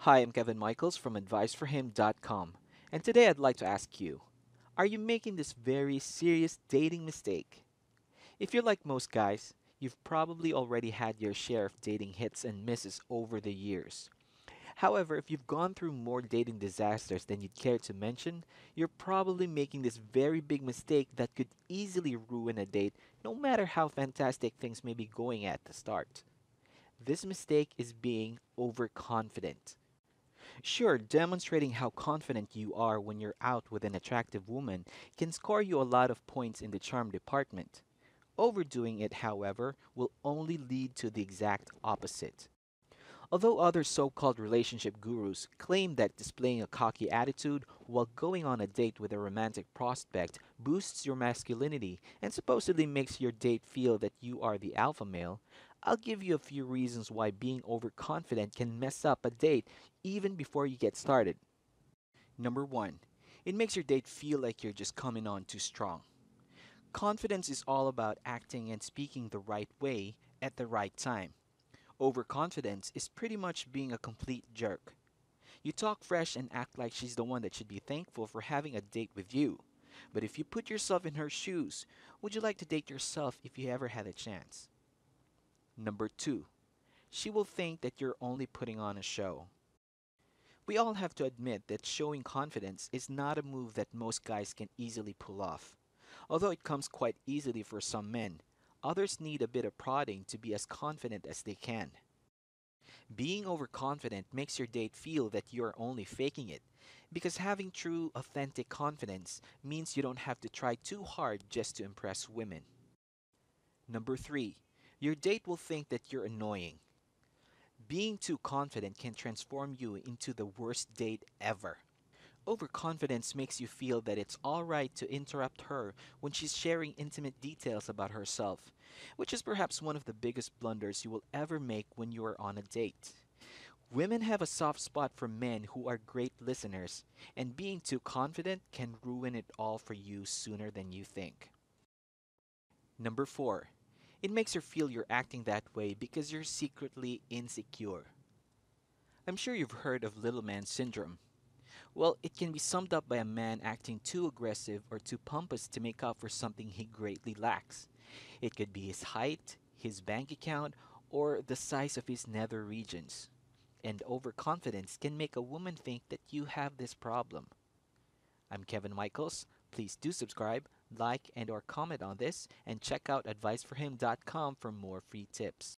Hi, I'm Kevin Michaels from adviceforhim.com, and today I'd like to ask you Are you making this very serious dating mistake? If you're like most guys, you've probably already had your share of dating hits and misses over the years. However, if you've gone through more dating disasters than you'd care to mention, you're probably making this very big mistake that could easily ruin a date no matter how fantastic things may be going at the start. This mistake is being overconfident. Sure, demonstrating how confident you are when you're out with an attractive woman can score you a lot of points in the charm department. Overdoing it, however, will only lead to the exact opposite. Although other so called relationship gurus claim that displaying a cocky attitude while going on a date with a romantic prospect boosts your masculinity and supposedly makes your date feel that you are the alpha male, I'll give you a few reasons why being overconfident can mess up a date even before you get started. Number one, it makes your date feel like you're just coming on too strong. Confidence is all about acting and speaking the right way at the right time. Overconfidence is pretty much being a complete jerk. You talk fresh and act like she's the one that should be thankful for having a date with you. But if you put yourself in her shoes, would you like to date yourself if you ever had a chance? Number two, she will think that you're only putting on a show. We all have to admit that showing confidence is not a move that most guys can easily pull off. Although it comes quite easily for some men, Others need a bit of prodding to be as confident as they can. Being overconfident makes your date feel that you are only faking it, because having true, authentic confidence means you don't have to try too hard just to impress women. Number three, your date will think that you're annoying. Being too confident can transform you into the worst date ever. Overconfidence makes you feel that it's alright to interrupt her when she's sharing intimate details about herself, which is perhaps one of the biggest blunders you will ever make when you are on a date. Women have a soft spot for men who are great listeners, and being too confident can ruin it all for you sooner than you think. Number 4. It makes her feel you're acting that way because you're secretly insecure. I'm sure you've heard of little man syndrome. Well, it can be summed up by a man acting too aggressive or too pompous to make up for something he greatly lacks. It could be his height, his bank account, or the size of his nether regions. And overconfidence can make a woman think that you have this problem. I'm Kevin Michaels. Please do subscribe, like, and or comment on this, and check out adviceforhim.com for more free tips.